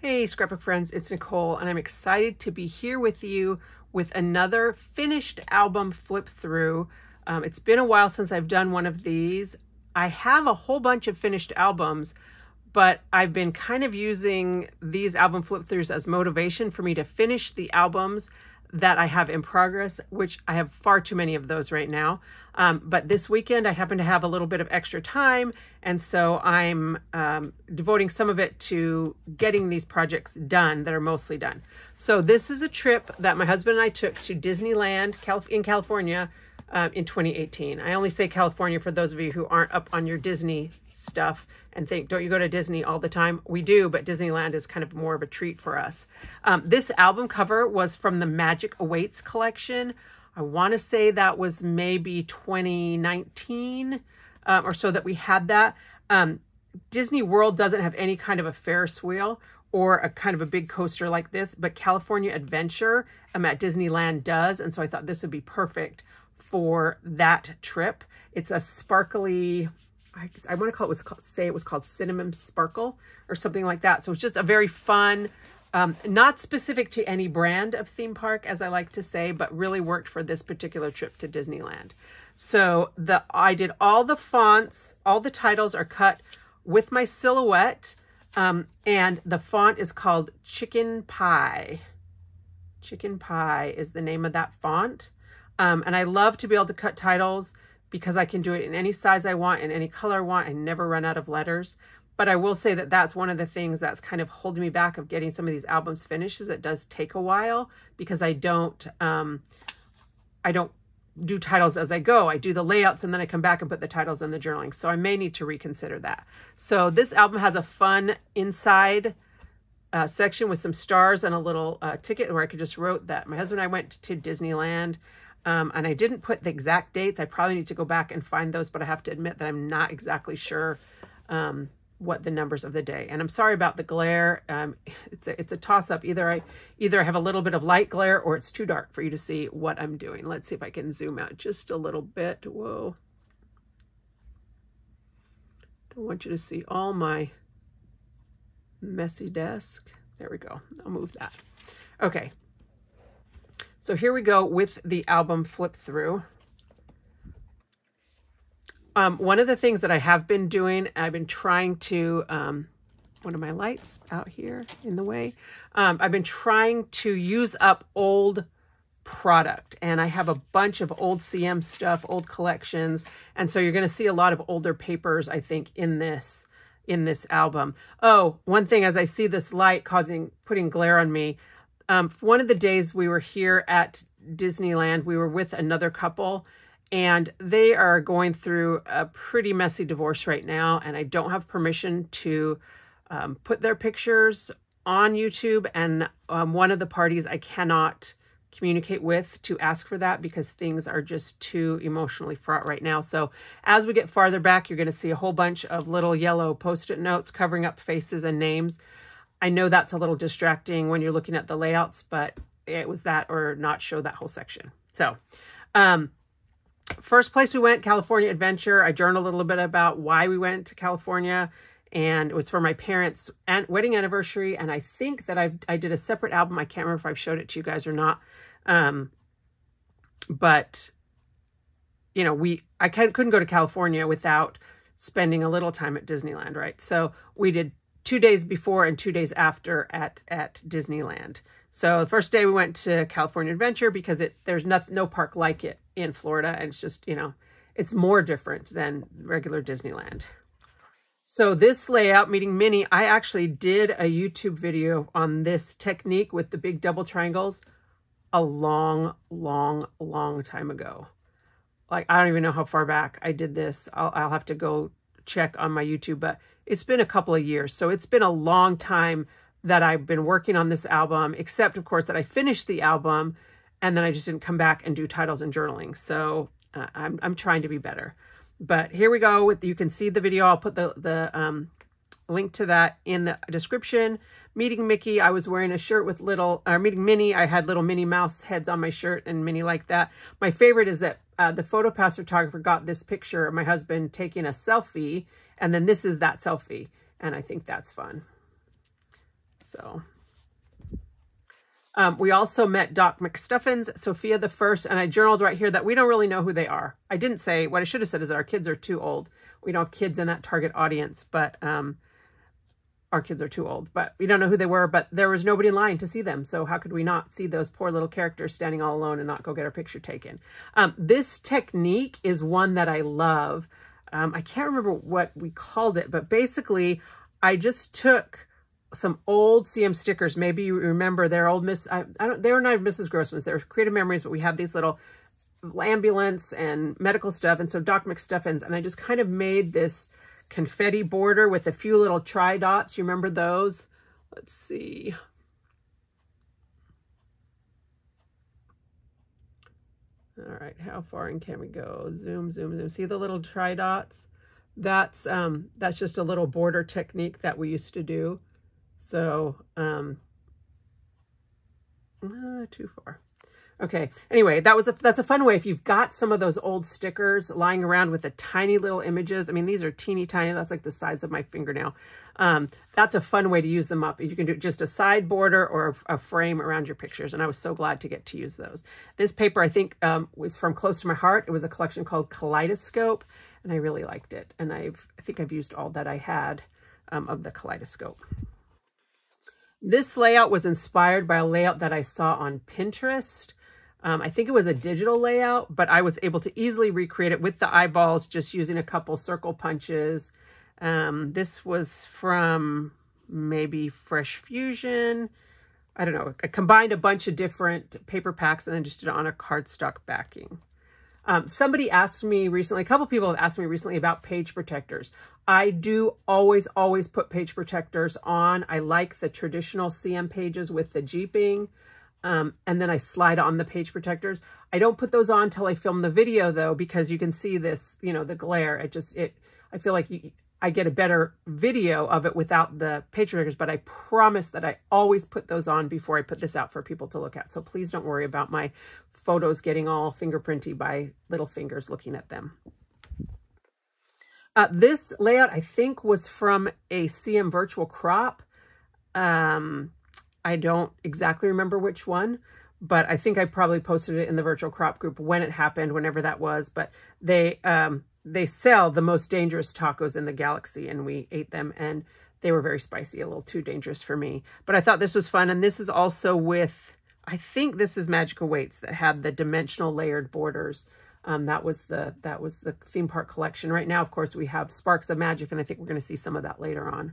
Hey, scrapbook friends, it's Nicole, and I'm excited to be here with you with another finished album flip through. Um, it's been a while since I've done one of these. I have a whole bunch of finished albums, but I've been kind of using these album flip throughs as motivation for me to finish the albums that I have in progress, which I have far too many of those right now. Um, but this weekend, I happen to have a little bit of extra time. And so I'm um, devoting some of it to getting these projects done that are mostly done. So this is a trip that my husband and I took to Disneyland in California um, in 2018. I only say California for those of you who aren't up on your Disney stuff and think, don't you go to Disney all the time? We do, but Disneyland is kind of more of a treat for us. Um, this album cover was from the Magic Awaits collection. I want to say that was maybe 2019 um, or so that we had that. Um, Disney World doesn't have any kind of a Ferris wheel or a kind of a big coaster like this, but California Adventure um, at Disneyland does. And so I thought this would be perfect for that trip. It's a sparkly, I, I want to call it was called, say it was called Cinnamon Sparkle or something like that. So it's just a very fun, um, not specific to any brand of theme park, as I like to say, but really worked for this particular trip to Disneyland. So the I did all the fonts, all the titles are cut with my silhouette, um, and the font is called Chicken Pie. Chicken Pie is the name of that font. Um, and I love to be able to cut titles because I can do it in any size I want, in any color I want, and never run out of letters. But I will say that that's one of the things that's kind of holding me back of getting some of these albums finished is it does take a while because I don't, um, I don't do titles as I go. I do the layouts and then I come back and put the titles in the journaling. So I may need to reconsider that. So this album has a fun inside uh, section with some stars and a little uh, ticket where I could just wrote that my husband and I went to Disneyland. Um, and I didn't put the exact dates. I probably need to go back and find those, but I have to admit that I'm not exactly sure um, what the numbers of the day. And I'm sorry about the glare. Um, it's a, it's a toss up. Either I either I have a little bit of light glare or it's too dark for you to see what I'm doing. Let's see if I can zoom out just a little bit. Whoa. Don't want you to see all my messy desk. There we go. I'll move that. Okay, so here we go with the album flip through. Um, one of the things that I have been doing, I've been trying to, um, one of my lights out here in the way. Um, I've been trying to use up old product and I have a bunch of old CM stuff, old collections. And so you're going to see a lot of older papers, I think, in this in this album. Oh, one thing as I see this light causing putting glare on me, um, one of the days we were here at Disneyland, we were with another couple and they are going through a pretty messy divorce right now. And I don't have permission to um, put their pictures on YouTube. And um, one of the parties I cannot communicate with to ask for that because things are just too emotionally fraught right now. So as we get farther back, you're going to see a whole bunch of little yellow post-it notes covering up faces and names. I know that's a little distracting when you're looking at the layouts, but it was that or not show that whole section. So, um, first place we went, California Adventure. I journaled a little bit about why we went to California and it was for my parents' wedding anniversary. And I think that I I did a separate album. I can't remember if I've showed it to you guys or not. Um, but you know, we I couldn't go to California without spending a little time at Disneyland, right? So we did two days before and two days after at, at Disneyland. So the first day we went to California Adventure because it there's no, no park like it in Florida. And it's just, you know, it's more different than regular Disneyland. So this layout, meeting Minnie, I actually did a YouTube video on this technique with the big double triangles a long, long, long time ago. Like, I don't even know how far back I did this. I'll, I'll have to go check on my YouTube, but it's been a couple of years. So it's been a long time that I've been working on this album, except of course that I finished the album and then I just didn't come back and do titles and journaling. So uh, I'm, I'm trying to be better. But here we go. With You can see the video. I'll put the, the um, link to that in the description. Meeting Mickey, I was wearing a shirt with little, uh, meeting Minnie, I had little Minnie Mouse heads on my shirt and Minnie like that. My favorite is that uh, the PhotoPass photographer got this picture of my husband taking a selfie, and then this is that selfie, and I think that's fun. So um, we also met Doc McStuffins, Sofia the First, and I journaled right here that we don't really know who they are. I didn't say, what I should have said is that our kids are too old. We don't have kids in that target audience, but um, our kids are too old. But we don't know who they were, but there was nobody in line to see them. So how could we not see those poor little characters standing all alone and not go get our picture taken? Um, this technique is one that I love. Um, I can't remember what we called it, but basically I just took some old CM stickers. Maybe you remember their old Miss, I, I don't, they were not Mrs. Grossman's. They were Creative Memories, but we had these little ambulance and medical stuff. And so Doc McStuffins, and I just kind of made this confetti border with a few little tri dots. You remember those? Let's see. All right, how far in can we go? Zoom, zoom, zoom. See the little tri dots? That's um, that's just a little border technique that we used to do. So, um, uh, too far. Okay. Anyway, that was a that's a fun way. If you've got some of those old stickers lying around with the tiny little images, I mean, these are teeny tiny. That's like the size of my fingernail. Um, that's a fun way to use them up. You can do just a side border or a, a, frame around your pictures. And I was so glad to get to use those. This paper, I think, um, was from Close to My Heart. It was a collection called Kaleidoscope, and I really liked it. And I've I think I've used all that I had um, of the Kaleidoscope. This layout was inspired by a layout that I saw on Pinterest. Um, I think it was a digital layout, but I was able to easily recreate it with the eyeballs, just using a couple circle punches. Um, this was from maybe Fresh Fusion. I don't know. I combined a bunch of different paper packs and then just did it on a cardstock backing. Um, somebody asked me recently, a couple people have asked me recently about page protectors. I do always, always put page protectors on. I like the traditional CM pages with the jeeping. Um, and then I slide on the page protectors. I don't put those on until I film the video though, because you can see this, you know, the glare. It just, it, I feel like you, I get a better video of it without the page protectors, but I promise that I always put those on before I put this out for people to look at. So please don't worry about my photos getting all fingerprinty by little fingers looking at them. Uh, this layout, I think, was from a CM virtual crop. Um, I don't exactly remember which one, but I think I probably posted it in the virtual crop group when it happened, whenever that was. But they um, they sell the most dangerous tacos in the galaxy, and we ate them, and they were very spicy, a little too dangerous for me. But I thought this was fun, and this is also with, I think this is Magic Awaits that had the dimensional layered borders. Um, that was the that was the theme park collection. Right now, of course, we have Sparks of Magic, and I think we're going to see some of that later on.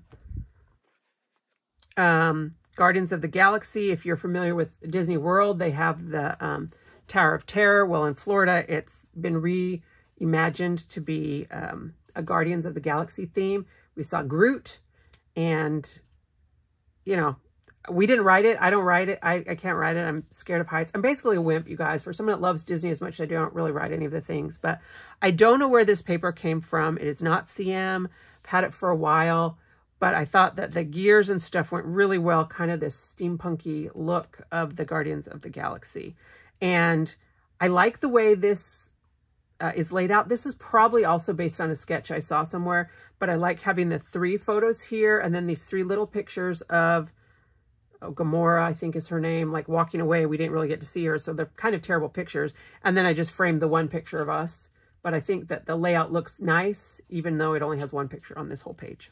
Um, Guardians of the Galaxy, if you're familiar with Disney World, they have the um, Tower of Terror. Well, in Florida, it's been reimagined to be um, a Guardians of the Galaxy theme. We saw Groot, and, you know, we didn't write it. I don't write it. I, I can't write it. I'm scared of heights. I'm basically a wimp, you guys. For someone that loves Disney as much as I don't really write any of the things. But I don't know where this paper came from. It is not CM. I've had it for a while but I thought that the gears and stuff went really well, kind of this steampunky look of the Guardians of the Galaxy. And I like the way this uh, is laid out. This is probably also based on a sketch I saw somewhere, but I like having the three photos here and then these three little pictures of oh, Gamora, I think is her name, like walking away. We didn't really get to see her, so they're kind of terrible pictures. And then I just framed the one picture of us. But I think that the layout looks nice, even though it only has one picture on this whole page.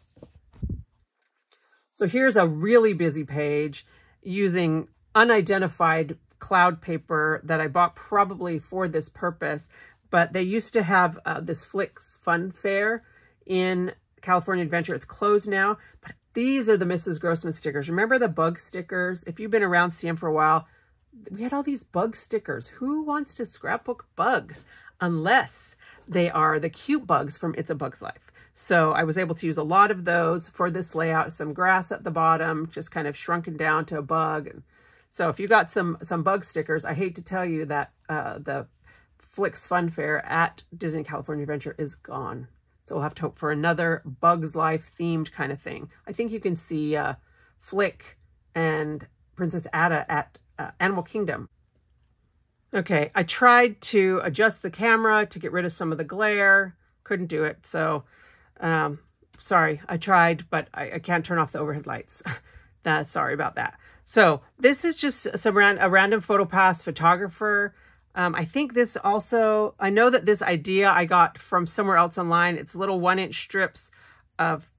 So here's a really busy page using unidentified cloud paper that I bought probably for this purpose. But they used to have uh, this Flik's Fun Fair in California Adventure. It's closed now, but these are the Mrs. Grossman stickers. Remember the bug stickers? If you've been around CM for a while, we had all these bug stickers. Who wants to scrapbook bugs unless they are the cute bugs from It's a Bug's Life? So I was able to use a lot of those for this layout, some grass at the bottom, just kind of shrunken down to a bug. So if you got some, some bug stickers, I hate to tell you that uh, the Flik's Fun Fair at Disney California Adventure is gone. So we'll have to hope for another Bugs Life themed kind of thing. I think you can see uh, Flik and Princess Atta at uh, Animal Kingdom. Okay, I tried to adjust the camera to get rid of some of the glare. Couldn't do it. So um, sorry, I tried, but I, I can't turn off the overhead lights. That sorry about that. So this is just some ran, a random photo pass photographer. Um, I think this also, I know that this idea I got from somewhere else online. It's little one inch strips of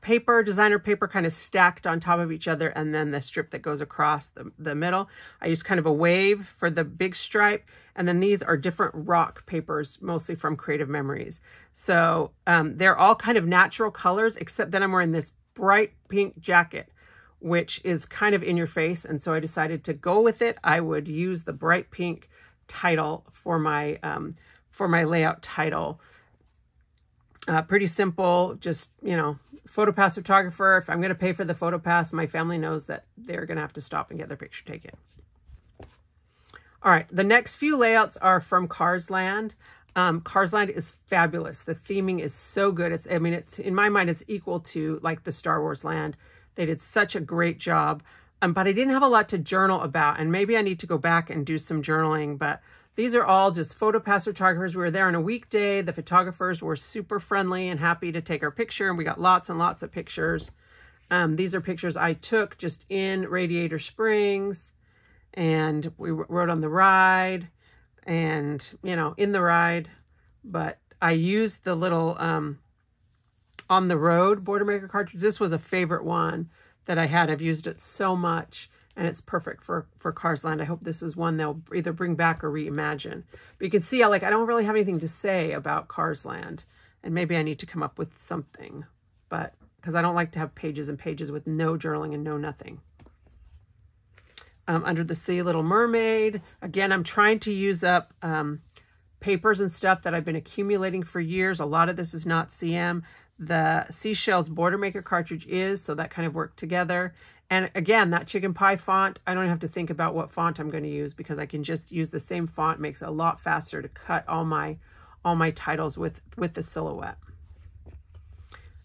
paper, designer paper kind of stacked on top of each other and then the strip that goes across the, the middle. I use kind of a wave for the big stripe and then these are different rock papers, mostly from Creative Memories. So um, they're all kind of natural colors except that I'm wearing this bright pink jacket which is kind of in your face and so I decided to go with it. I would use the bright pink title for my um, for my layout title. Uh, pretty simple, just, you know, PhotoPass photographer. If I'm going to pay for the PhotoPass, my family knows that they're going to have to stop and get their picture taken. All right, the next few layouts are from Cars Land. Um, Cars Land is fabulous. The theming is so good. It's, I mean, it's in my mind, it's equal to like the Star Wars land. They did such a great job. Um, but I didn't have a lot to journal about, and maybe I need to go back and do some journaling. But these are all just photo pass photographers. We were there on a weekday. The photographers were super friendly and happy to take our picture, and we got lots and lots of pictures. Um, these are pictures I took just in Radiator Springs, and we rode on the ride, and, you know, in the ride. But I used the little um, on the road Border Maker cartridge. This was a favorite one that I had. I've used it so much and it's perfect for, for Cars Land. I hope this is one they'll either bring back or reimagine. But you can see, I like, I don't really have anything to say about Cars Land and maybe I need to come up with something, but because I don't like to have pages and pages with no journaling and no nothing. Um, Under the Sea, Little Mermaid. Again, I'm trying to use up um, papers and stuff that I've been accumulating for years. A lot of this is not CM. The Seashells Border Maker cartridge is, so that kind of worked together. And again, that chicken pie font, I don't have to think about what font I'm going to use because I can just use the same font. It makes it a lot faster to cut all my all my titles with, with the silhouette.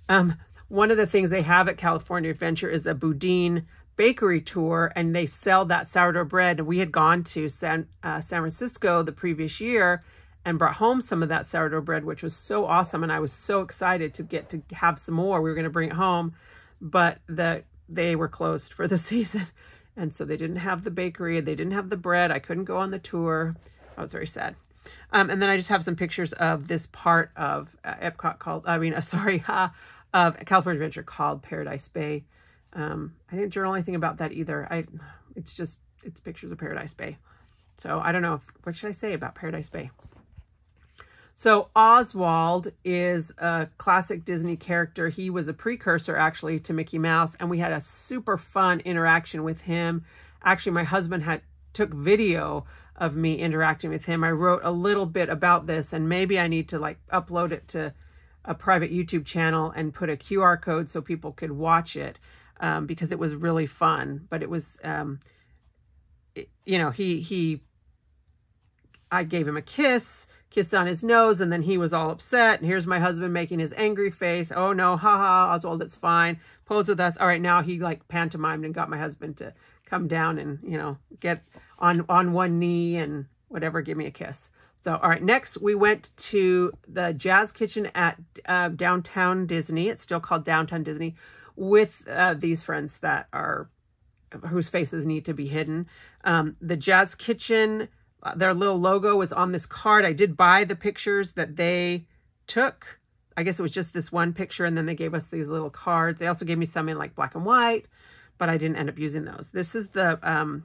Um, one of the things they have at California Adventure is a Boudin bakery tour, and they sell that sourdough bread. And we had gone to San, uh, San Francisco the previous year, and brought home some of that sourdough bread, which was so awesome. And I was so excited to get to have some more. We were going to bring it home, but the they were closed for the season. And so they didn't have the bakery. And they didn't have the bread. I couldn't go on the tour. I was very sad. Um, and then I just have some pictures of this part of uh, Epcot called, I mean, uh, sorry, uh, of California Adventure called Paradise Bay. Um, I didn't journal anything about that either. I, it's just, it's pictures of Paradise Bay. So I don't know, if, what should I say about Paradise Bay? So Oswald is a classic Disney character. He was a precursor actually to Mickey Mouse and we had a super fun interaction with him. Actually, my husband had took video of me interacting with him. I wrote a little bit about this and maybe I need to like upload it to a private YouTube channel and put a QR code so people could watch it um, because it was really fun. But it was, um, it, you know, he, he, I gave him a kiss kissed on his nose, and then he was all upset. And here's my husband making his angry face. Oh no, haha, Oswald, it's fine. Pose with us. All right, now he like pantomimed and got my husband to come down and, you know, get on, on one knee and whatever, give me a kiss. So, all right, next we went to the Jazz Kitchen at uh, Downtown Disney. It's still called Downtown Disney with uh, these friends that are, whose faces need to be hidden. Um, the Jazz Kitchen their little logo was on this card. I did buy the pictures that they took. I guess it was just this one picture and then they gave us these little cards. They also gave me some in like black and white, but I didn't end up using those. This is the, um,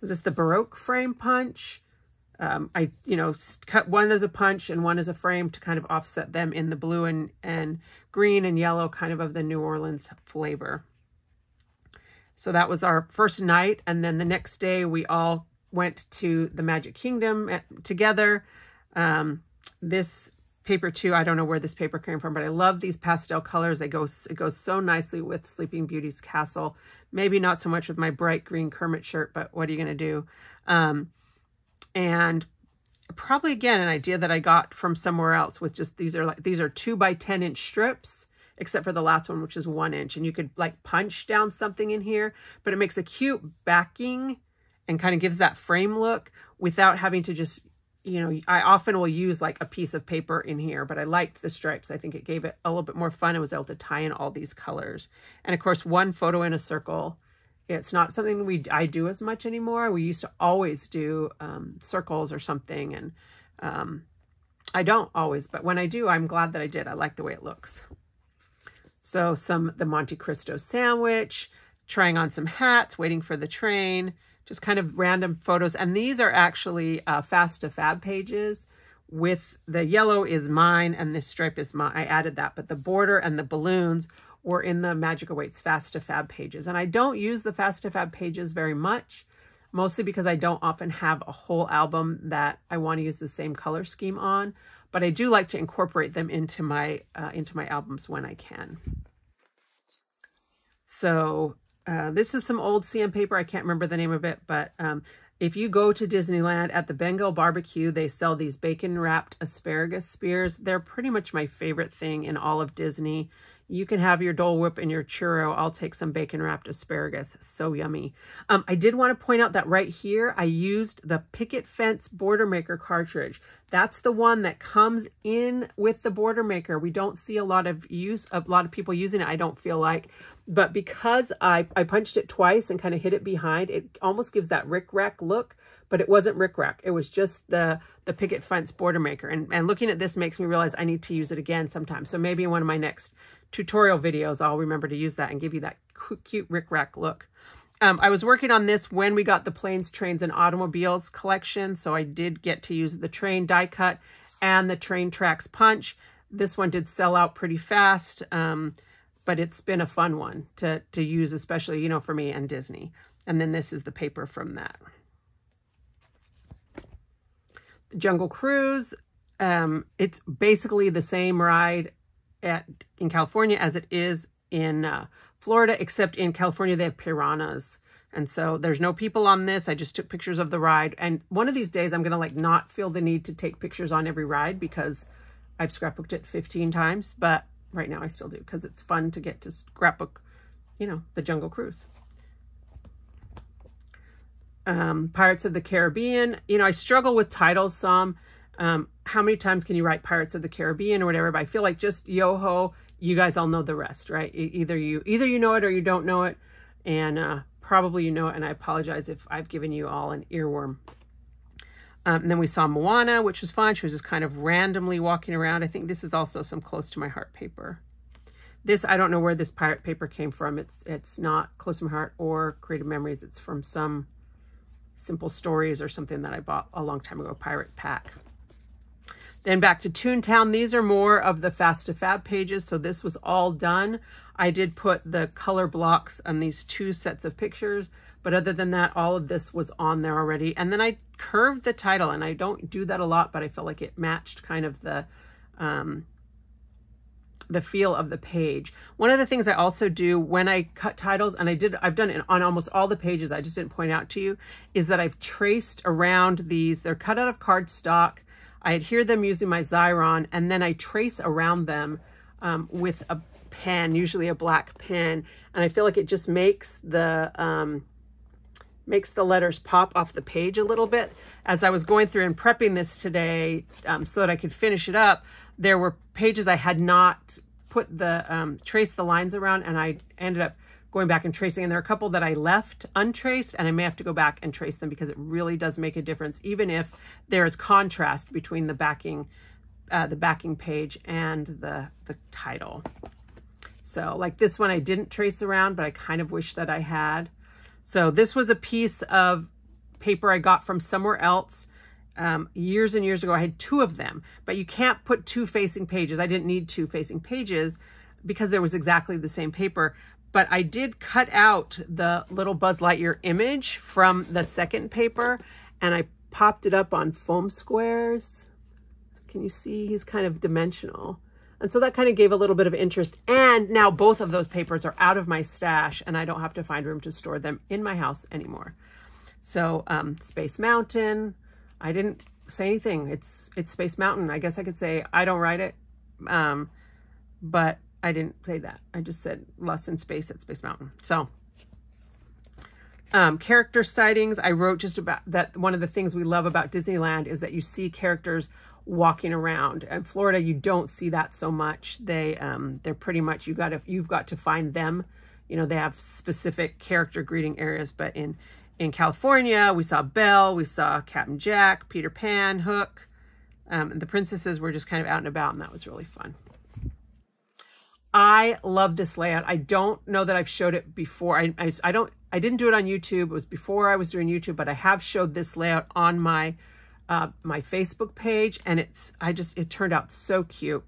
was this the Baroque frame punch? Um, I, you know, cut one as a punch and one as a frame to kind of offset them in the blue and, and green and yellow kind of of the New Orleans flavor. So that was our first night. And then the next day we all went to the Magic Kingdom at, together. Um, this paper too, I don't know where this paper came from, but I love these pastel colors. It goes so nicely with Sleeping Beauty's castle. Maybe not so much with my bright green Kermit shirt, but what are you going to do? Um, and probably again, an idea that I got from somewhere else with just, these are like, these are two by 10 inch strips except for the last one, which is one inch. And you could like punch down something in here, but it makes a cute backing and kind of gives that frame look without having to just you know, I often will use like a piece of paper in here, but I liked the stripes. I think it gave it a little bit more fun. I was able to tie in all these colors. And of course, one photo in a circle. It's not something we I do as much anymore. We used to always do um, circles or something. And um, I don't always, but when I do, I'm glad that I did. I like the way it looks. So some, the Monte Cristo sandwich, trying on some hats, waiting for the train, just kind of random photos. And these are actually uh, fast to fab pages with the yellow is mine and this stripe is mine. I added that, but the border and the balloons were in the Magic Awaits Fast to Fab pages. And I don't use the Fast to Fab pages very much, mostly because I don't often have a whole album that I want to use the same color scheme on but I do like to incorporate them into my uh, into my albums when I can. So uh, this is some old CM paper. I can't remember the name of it, but um, if you go to Disneyland at the Bengal barbecue, they sell these bacon wrapped asparagus spears. They're pretty much my favorite thing in all of Disney. You can have your Dole Whip and your churro. I'll take some bacon wrapped asparagus. So yummy. Um, I did want to point out that right here, I used the Picket Fence Border Maker cartridge. That's the one that comes in with the Border Maker. We don't see a lot of use, a lot of people using it, I don't feel like. But because I, I punched it twice and kind of hit it behind, it almost gives that rickrack look but it wasn't rickrack. It was just the, the Picket Fence Border Maker. And, and looking at this makes me realize I need to use it again sometime. So maybe in one of my next tutorial videos, I'll remember to use that and give you that cute Rick Rack look. Um, I was working on this when we got the Planes, Trains, and Automobiles collection, so I did get to use the train die cut and the train tracks punch. This one did sell out pretty fast, um, but it's been a fun one to, to use, especially, you know, for me and Disney. And then this is the paper from that. Jungle Cruise, um, it's basically the same ride at in California as it is in uh, Florida, except in California they have piranhas. And so there's no people on this. I just took pictures of the ride. And one of these days I'm going to like not feel the need to take pictures on every ride because I've scrapbooked it 15 times. But right now I still do because it's fun to get to scrapbook, you know, the Jungle Cruise. Um, Pirates of the Caribbean. You know, I struggle with titles some. Um, how many times can you write Pirates of the Caribbean or whatever? But I feel like just Yoho, you guys all know the rest, right? Either you either you know it or you don't know it. And uh, probably you know it. And I apologize if I've given you all an earworm. Um, and then we saw Moana, which was fun. She was just kind of randomly walking around. I think this is also some close to my heart paper. This, I don't know where this pirate paper came from. It's it's not close to my heart or creative memories. It's from some simple stories or something that I bought a long time ago, pirate pack. Then back to Toontown. These are more of the Fast to Fab pages. So this was all done. I did put the color blocks on these two sets of pictures. But other than that, all of this was on there already. And then I curved the title. And I don't do that a lot, but I felt like it matched kind of the... Um, the feel of the page. One of the things I also do when I cut titles, and I did, I've done it on almost all the pages, I just didn't point out to you, is that I've traced around these. They're cut out of cardstock. I adhere them using my Xyron, and then I trace around them um, with a pen, usually a black pen, and I feel like it just makes the um, makes the letters pop off the page a little bit. As I was going through and prepping this today um, so that I could finish it up, there were pages I had not put the um, trace the lines around, and I ended up going back and tracing. And there are a couple that I left untraced and I may have to go back and trace them because it really does make a difference, even if there is contrast between the backing, uh, the backing page and the, the title. So like this one, I didn't trace around, but I kind of wish that I had. So this was a piece of paper I got from somewhere else um, years and years ago. I had two of them, but you can't put two facing pages. I didn't need two facing pages because there was exactly the same paper but I did cut out the little Buzz Lightyear image from the second paper and I popped it up on foam squares. Can you see he's kind of dimensional? And so that kind of gave a little bit of interest. And now both of those papers are out of my stash and I don't have to find room to store them in my house anymore. So um, Space Mountain, I didn't say anything. It's it's Space Mountain. I guess I could say I don't write it. Um, but I didn't say that. I just said Lost in Space at Space Mountain. So Um, character sightings, I wrote just about that. One of the things we love about Disneyland is that you see characters walking around. In Florida, you don't see that so much. They, um, they're pretty much, you got to, you've got to find them. You know, they have specific character greeting areas, but in, in California, we saw Belle, we saw Captain Jack, Peter Pan, Hook, um, and the princesses were just kind of out and about, and that was really fun. I love this layout. I don't know that I've showed it before. I, I, I, don't, I didn't do it on YouTube. It was before I was doing YouTube, but I have showed this layout on my, uh, my Facebook page and it's, I just, it turned out so cute.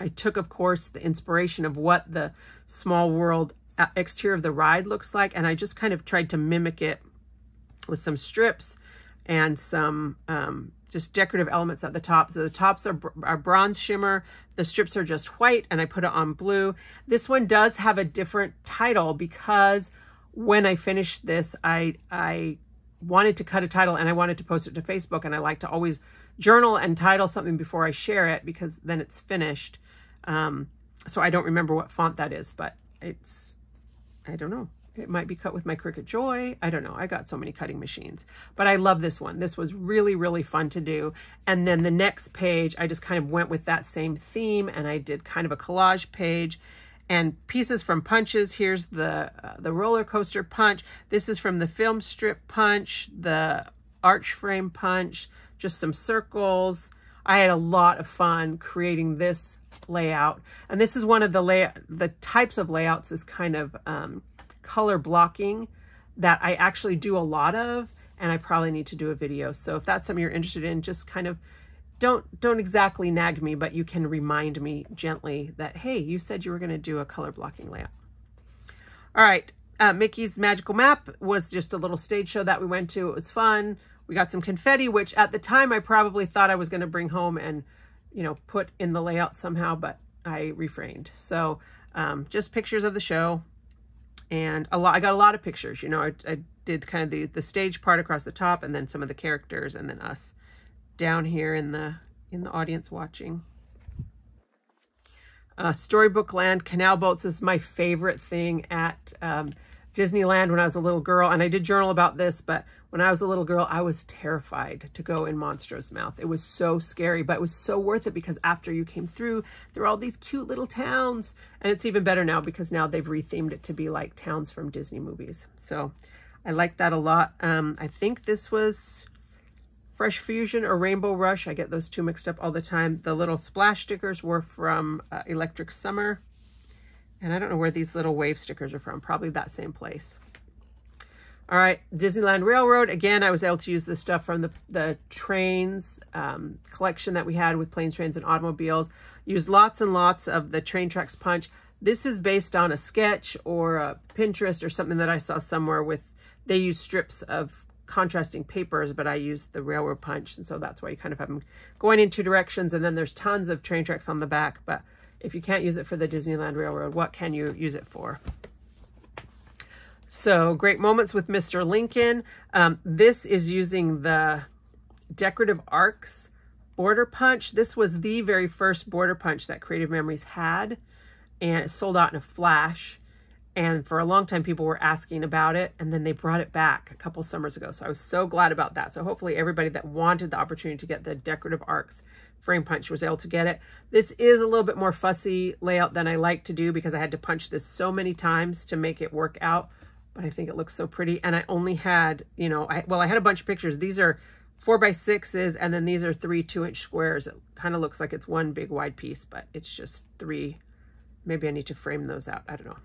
I took, of course, the inspiration of what the small world uh, exterior of the ride looks like. And I just kind of tried to mimic it with some strips and some um, just decorative elements at the top. So the tops are, are bronze shimmer. The strips are just white and I put it on blue. This one does have a different title because when I finished this, I, I wanted to cut a title and I wanted to post it to Facebook and I like to always journal and title something before I share it because then it's finished. Um, so I don't remember what font that is, but it's, I don't know. It might be cut with my Cricut Joy. I don't know. I got so many cutting machines. But I love this one. This was really, really fun to do. And then the next page, I just kind of went with that same theme and I did kind of a collage page and pieces from punches. Here's the, uh, the roller coaster punch. This is from the film strip punch, the arch frame punch, just some circles. I had a lot of fun creating this layout. And this is one of the lay the types of layouts is kind of um, color blocking that I actually do a lot of and I probably need to do a video. So if that's something you're interested in, just kind of don't don't exactly nag me, but you can remind me gently that, hey, you said you were going to do a color blocking layout. All right, uh, Mickey's Magical Map was just a little stage show that we went to. It was fun. We got some confetti, which at the time I probably thought I was going to bring home and, you know, put in the layout somehow, but I refrained. So um, just pictures of the show and a lot i got a lot of pictures you know I, I, did kind of the the stage part across the top and then some of the characters and then us down here in the in the audience watching uh, storybook land canal boats is my favorite thing at um, Disneyland when I was a little girl, and I did journal about this, but when I was a little girl, I was terrified to go in Monstro's Mouth. It was so scary, but it was so worth it because after you came through, there were all these cute little towns, and it's even better now because now they've rethemed it to be like towns from Disney movies. So I like that a lot. Um, I think this was Fresh Fusion or Rainbow Rush. I get those two mixed up all the time. The little splash stickers were from uh, Electric Summer. And I don't know where these little wave stickers are from. Probably that same place. All right, Disneyland Railroad. Again, I was able to use this stuff from the, the trains um, collection that we had with planes, trains, and automobiles. Used lots and lots of the train tracks punch. This is based on a sketch or a Pinterest or something that I saw somewhere with, they use strips of contrasting papers, but I used the railroad punch. And so that's why you kind of have them going in two directions. And then there's tons of train tracks on the back, but if you can't use it for the Disneyland Railroad, what can you use it for? So great moments with Mr. Lincoln. Um, this is using the Decorative Arcs border punch. This was the very first border punch that Creative Memories had and it sold out in a flash. And for a long time, people were asking about it. And then they brought it back a couple summers ago. So I was so glad about that. So hopefully everybody that wanted the opportunity to get the decorative arcs frame punch was able to get it. This is a little bit more fussy layout than I like to do because I had to punch this so many times to make it work out. But I think it looks so pretty. And I only had, you know, I, well, I had a bunch of pictures. These are four by sixes and then these are three two inch squares. It kind of looks like it's one big wide piece, but it's just three. Maybe I need to frame those out. I don't know.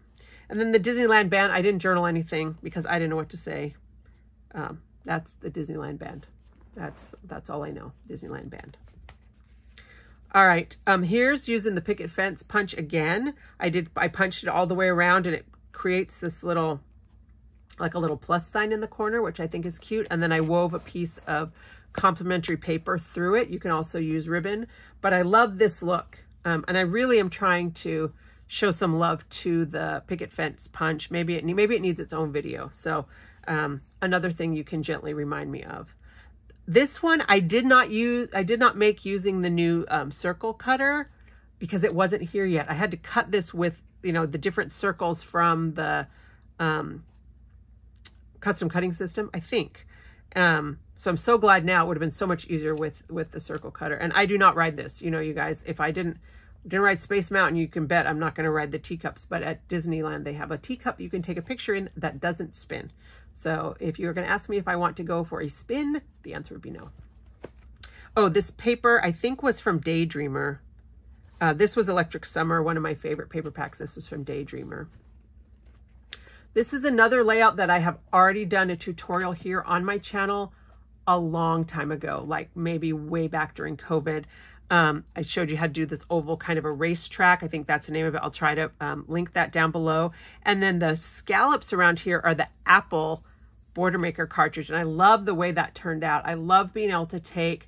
And then the Disneyland band, I didn't journal anything because I didn't know what to say. Um, that's the Disneyland band. That's that's all I know, Disneyland band. All right, um, here's using the picket fence punch again. I did, I punched it all the way around and it creates this little, like a little plus sign in the corner, which I think is cute. And then I wove a piece of complimentary paper through it. You can also use ribbon, but I love this look. Um, and I really am trying to show some love to the picket fence punch. Maybe it, maybe it needs its own video. So um, another thing you can gently remind me of. This one I did not use, I did not make using the new um, circle cutter because it wasn't here yet. I had to cut this with, you know, the different circles from the, um, custom cutting system, I think. Um, so I'm so glad now. It would have been so much easier with with the circle cutter. And I do not ride this. You know, you guys, if I didn't didn't ride Space Mountain, you can bet I'm not going to ride the teacups. But at Disneyland, they have a teacup you can take a picture in that doesn't spin. So if you're going to ask me if I want to go for a spin, the answer would be no. Oh, this paper I think was from Daydreamer. Uh, this was Electric Summer, one of my favorite paper packs. This was from Daydreamer. This is another layout that I have already done a tutorial here on my channel a long time ago, like maybe way back during COVID. Um, I showed you how to do this oval kind of a racetrack. I think that's the name of it. I'll try to um, link that down below. And then the scallops around here are the Apple Border Maker cartridge. And I love the way that turned out. I love being able to take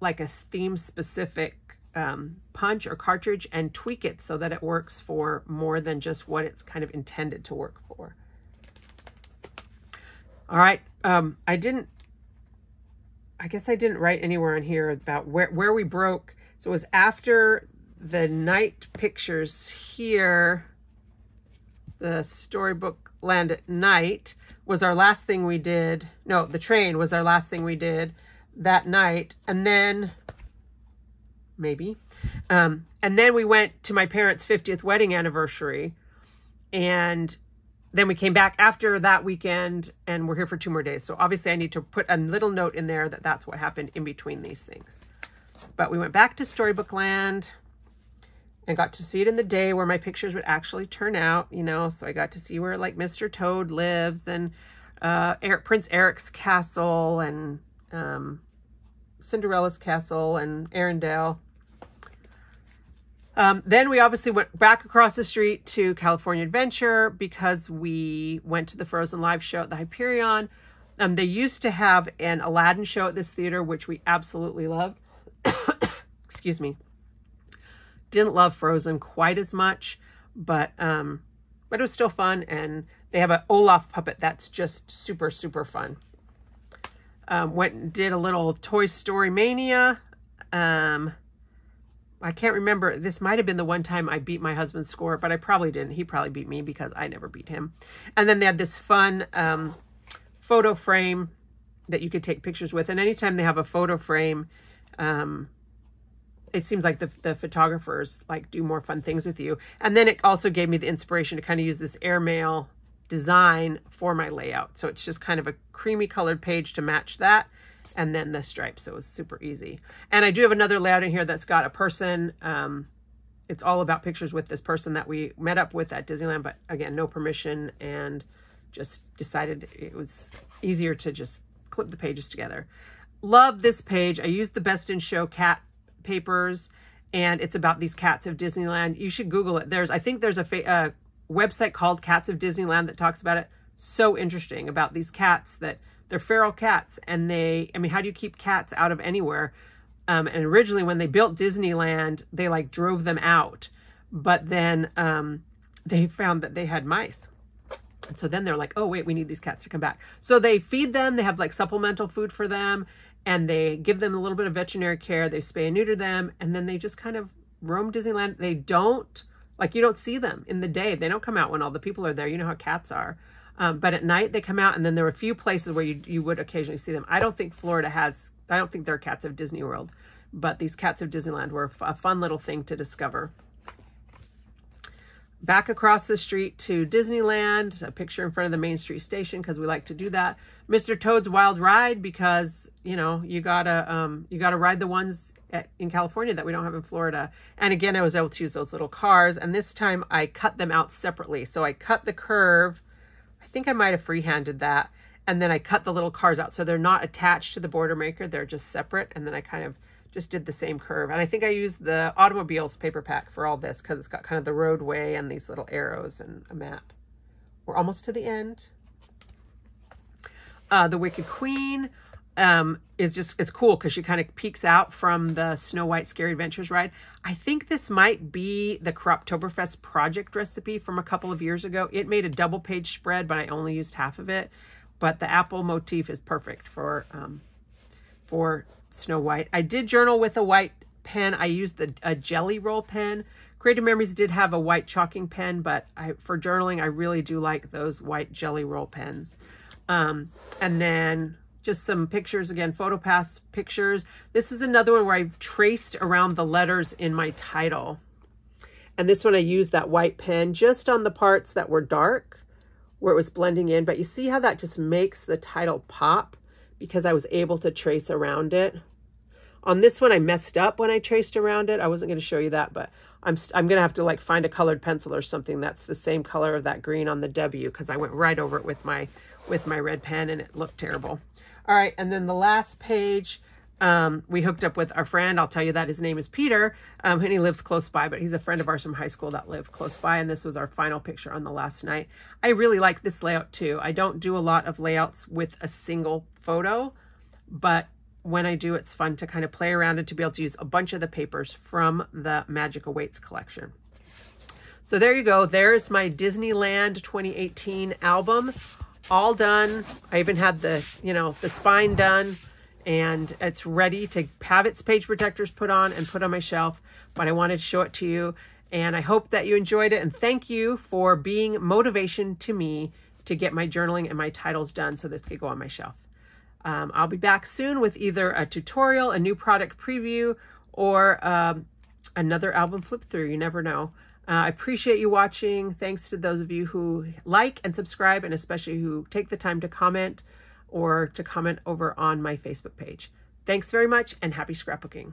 like a theme specific um, punch or cartridge and tweak it so that it works for more than just what it's kind of intended to work for. All right. Um, I didn't, I guess I didn't write anywhere on here about where, where we broke. So it was after the night pictures here, the storybook land at night was our last thing we did. No, the train was our last thing we did that night. And then maybe. Um, and then we went to my parents' 50th wedding anniversary. And then we came back after that weekend and we're here for two more days. So obviously I need to put a little note in there that that's what happened in between these things. But we went back to Storybook Land and got to see it in the day where my pictures would actually turn out, you know. So I got to see where like Mr. Toad lives and uh, Eric, Prince Eric's castle and um, Cinderella's castle and Arendelle. Um, then we obviously went back across the street to California Adventure because we went to the Frozen Live show at the Hyperion. Um, they used to have an Aladdin show at this theater, which we absolutely loved. Excuse me. Didn't love Frozen quite as much, but um, but it was still fun. And they have an Olaf puppet that's just super, super fun. Um, went and did a little Toy Story Mania. Um, I can't remember. This might have been the one time I beat my husband's score, but I probably didn't. He probably beat me because I never beat him. And then they had this fun um, photo frame that you could take pictures with. And anytime they have a photo frame, um, it seems like the, the photographers like do more fun things with you. And then it also gave me the inspiration to kind of use this airmail design for my layout. So it's just kind of a creamy colored page to match that and then the stripes. So it was super easy. And I do have another layout in here that's got a person. Um, it's all about pictures with this person that we met up with at Disneyland, but again, no permission and just decided it was easier to just clip the pages together. Love this page. I used the Best in Show cat papers and it's about these cats of Disneyland. You should Google it. There's, I think there's a, a website called Cats of Disneyland that talks about it. So interesting about these cats that they're feral cats. And they, I mean, how do you keep cats out of anywhere? Um, and originally when they built Disneyland, they like drove them out. But then um, they found that they had mice. And so then they're like, oh, wait, we need these cats to come back. So they feed them. They have like supplemental food for them. And they give them a little bit of veterinary care. They spay and neuter them. And then they just kind of roam Disneyland. They don't like you don't see them in the day. They don't come out when all the people are there. You know how cats are. Um, but at night they come out, and then there are a few places where you you would occasionally see them. I don't think Florida has. I don't think they're cats of Disney World, but these cats of Disneyland were a fun little thing to discover. Back across the street to Disneyland, a picture in front of the Main Street Station because we like to do that. Mr. Toad's Wild Ride because you know you gotta um, you gotta ride the ones in California that we don't have in Florida. And again, I was able to use those little cars. And this time I cut them out separately. So I cut the curve. I think I might have freehanded that. And then I cut the little cars out. So they're not attached to the border maker. They're just separate. And then I kind of just did the same curve. And I think I used the automobiles paper pack for all this because it's got kind of the roadway and these little arrows and a map. We're almost to the end. Uh, the Wicked Queen um, is just, it's cool because she kind of peeks out from the Snow White Scary Adventures ride. I think this might be the Croptoberfest project recipe from a couple of years ago. It made a double page spread, but I only used half of it. But the apple motif is perfect for, um, for Snow White. I did journal with a white pen. I used the, a Gelly Roll pen. Creative Memories did have a white chalking pen, but I, for journaling, I really do like those white Gelly Roll pens. Um, and then just some pictures again, PhotoPass pictures. This is another one where I've traced around the letters in my title. And this one I used that white pen just on the parts that were dark where it was blending in. But you see how that just makes the title pop because I was able to trace around it. On this one, I messed up when I traced around it. I wasn't going to show you that, but I'm, I'm going to have to like find a colored pencil or something that's the same color of that green on the W because I went right over it with my, with my red pen and it looked terrible. All right, and then the last page, um, we hooked up with our friend. I'll tell you that his name is Peter, um, and he lives close by, but he's a friend of ours from high school that lived close by, and this was our final picture on the last night. I really like this layout too. I don't do a lot of layouts with a single photo, but when I do, it's fun to kind of play around and to be able to use a bunch of the papers from the Magic Awaits collection. So there you go. There's my Disneyland 2018 album all done. I even had the, you know, the spine done and it's ready to have its page protectors put on and put on my shelf, but I wanted to show it to you. And I hope that you enjoyed it. And thank you for being motivation to me to get my journaling and my titles done so this could go on my shelf. Um, I'll be back soon with either a tutorial, a new product preview, or um, another album flip through. You never know. Uh, I appreciate you watching. Thanks to those of you who like and subscribe, and especially who take the time to comment or to comment over on my Facebook page. Thanks very much and happy scrapbooking.